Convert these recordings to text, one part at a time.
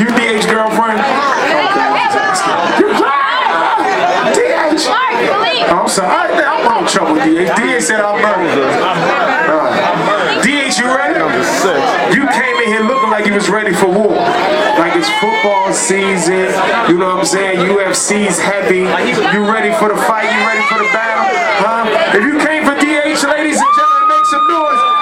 You DH girlfriend? You DH. I'm sorry. I, I'm in trouble, DH. DH said I'm murdered. Uh, DH, you ready? You came in here looking like you was ready for war. Like it's football season. You know what I'm saying? UFC's heavy. You ready for the fight? You ready for the battle? Huh? If you came for DH, ladies and gentlemen, make some noise.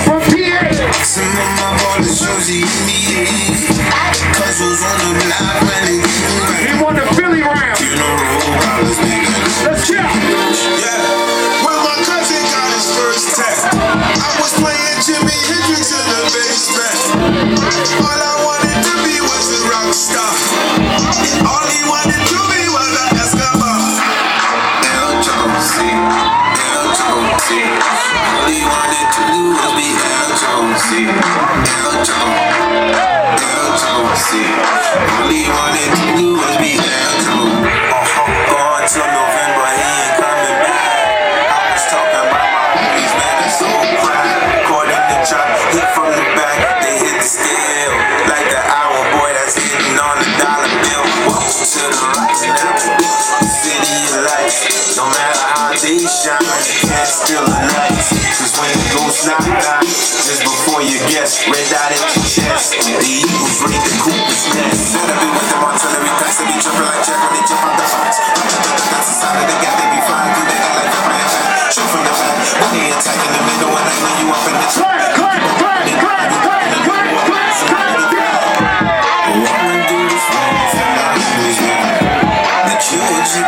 He wanted to do. Uh-huh. Till November, he ain't coming back. I was my. Caught in the trap, hit from the back, they hit the scale. Like the hour boy that's hitting on the dollar bill. To the city of lights. No matter how they shine, can't steal the lights. Cause when the ghost knock just before you guess, red dot at your chest. The eagles raid the Cooper's nest. Gotta be with them artillery packs, they be jumping like Jack when they jump out the box. That's the side of the gap, they be flying through the air like a man. Shoot from the back, when they attack in the middle, and I know you up in the trap. Clap, clap, clap, clap, clap, clap, clap, clap. Oh, do one for my homies, man. The judge